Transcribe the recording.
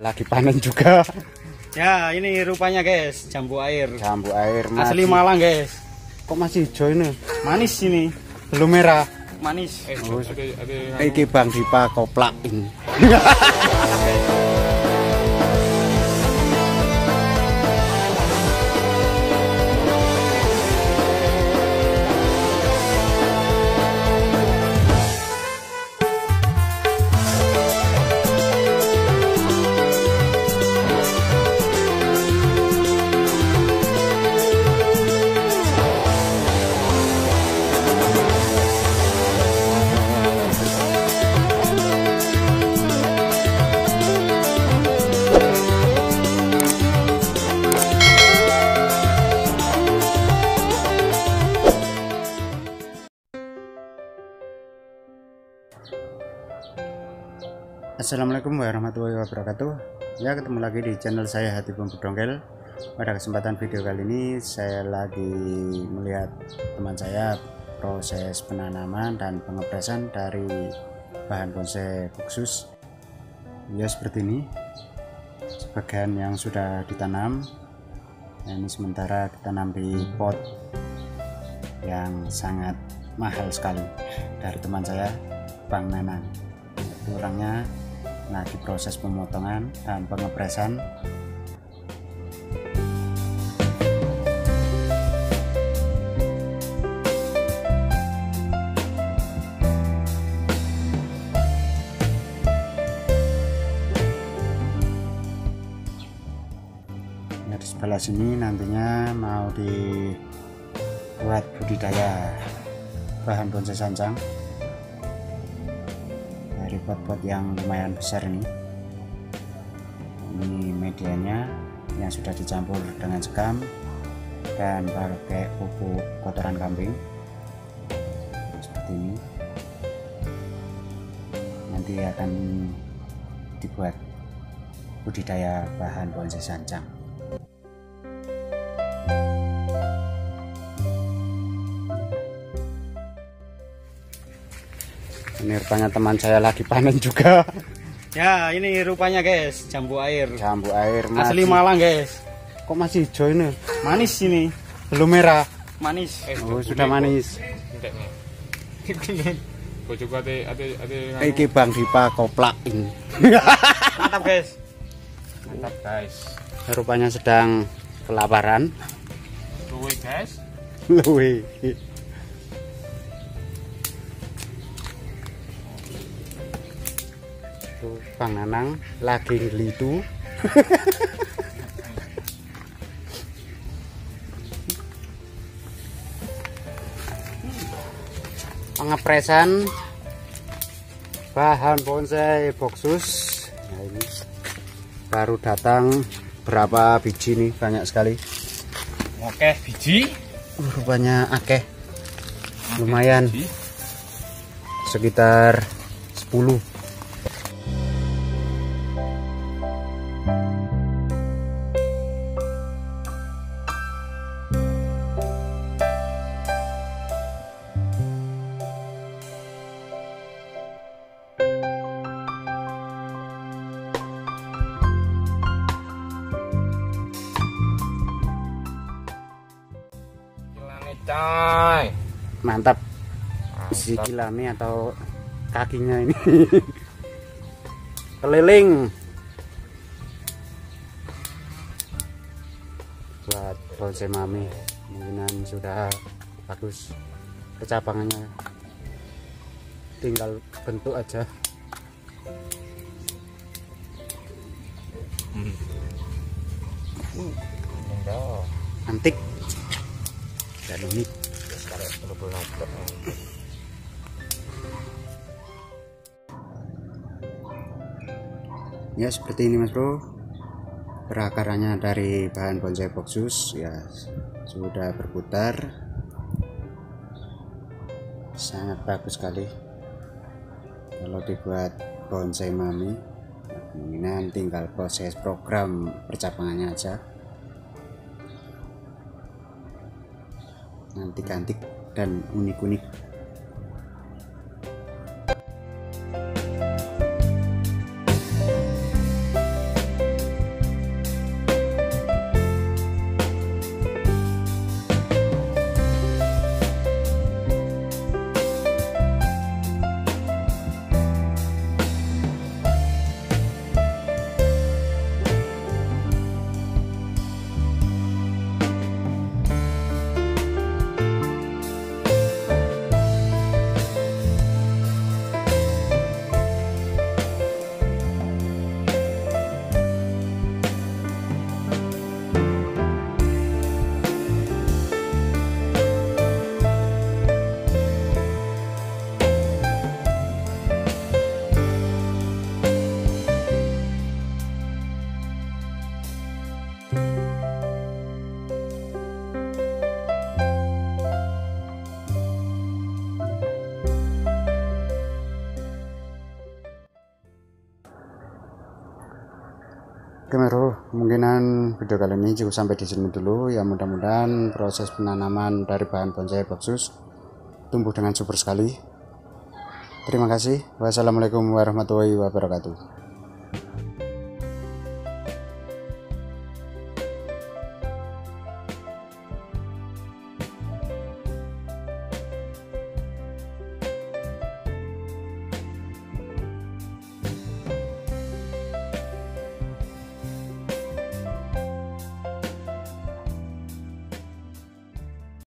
lagi panen juga Ya, ini rupanya guys, jambu air. jambu air Asli Malang, guys. kok masih hijau ini Manis ini. belum merah Manis. oh, iki bang Dipa koplak ini Assalamualaikum warahmatullahi wabarakatuh. Ya ketemu lagi di channel saya Hati Bumbu Dongkel Pada kesempatan video kali ini Saya lagi melihat teman saya Proses penanaman dan pengepresan dari bahan bonsai khusus Ya seperti ini. Sebagian yang sudah ditanam. Nah, Ini sementara ditanam di pot Yang sangat mahal sekali Dari teman saya Bang Nanang. Itu orangnya lagi proses pemotongan dan pengepresan Nah, di sebelah sini nantinya mau dibuat budidaya bahan bonsai sancang dari pot-pot yang lumayan besar ini. Ini medianya yang sudah dicampur dengan sekam dan pakai pupuk kotoran kambing. Seperti ini. Nanti akan dibuat budidaya bahan bonsai sancang ini rupanya teman saya lagi panen juga Ya, ini rupanya guys, jambu air. jambu air Asli masih- Malang, guys. kok masih hijau ini Manis ini. belum merah Manis. oh sudah manis Bojoku ate ate ate iki bang Dipa koplak ini Mantap, guys. mantap guys. rupanya sedang kelaparan Luwe guys. luwe Tuh, Bang Nanang lagi ngelitu. Pengepresan bahan bonsai boxus. Nah ini baru datang. Berapa biji nih? Banyak sekali. Oke, biji. Uh, rupanya akeh. Lumayan. sekitar 10 coy. mantap. Sikilane atau kakinya ini. Keliling. Buat bonsai mami. Mungkinan sudah bagus kecabangannya tinggal bentuk aja. Enggak. antik Sekarang ya seperti ini mas bro. Perakarannya dari bahan bonsai boxus ya sudah berputar. Sangat bagus sekali. Kalau dibuat bonsai mami kemungkinan tinggal proses program percabangannya aja nanti cantik dan unik-unik Oke kemungkinan video kali ini cukup sampai di sini dulu. Ya mudah-mudahan proses penanaman dari bahan bonsai boxus tumbuh dengan super sekali. Terima kasih. Wassalamualaikum warahmatullahi wabarakatuh.